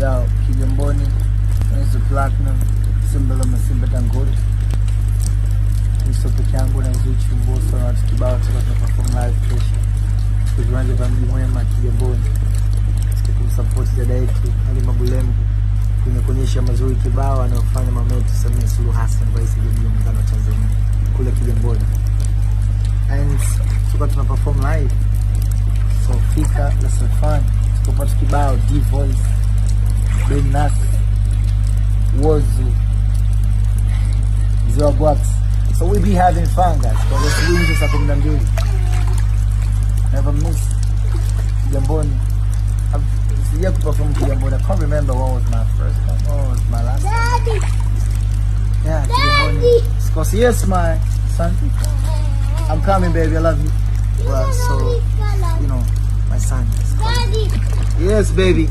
ya Kigamboni, Enzo Platinum, Simba la Masimba Dangote. Peke yangu na Zuchu Mbosso na watu kibao tuka tuna perform live kesho. Kwa viwanja vya Mji Mwema Kigamboni. Katika dada yetu Halima Bulembo kwenye kuonyesha mazuri kibao anayofanya mama yetu Samia Suluhu Hassan, rais wa Jamhuri ya Muungano wa Tanzania kule Kigamboni. And tuka tunaperform live. So fika have fun. Tukapata kibao D Voice, Ben Nas, Wozu, Mzee wa Gwaps. So we be having fun guys. Kwa hiyo asubuhi saa kumi na mbili. Never miss Kigamboni. I've- Sija kuperform Kigamboni. I can't remember what was my first one. What was my last one? Daddy, Yeah, Kigamboni. Because yes, my son. I'm coming, baby. I love you. Well, so, you know, my son. Daddy, Yes, baby.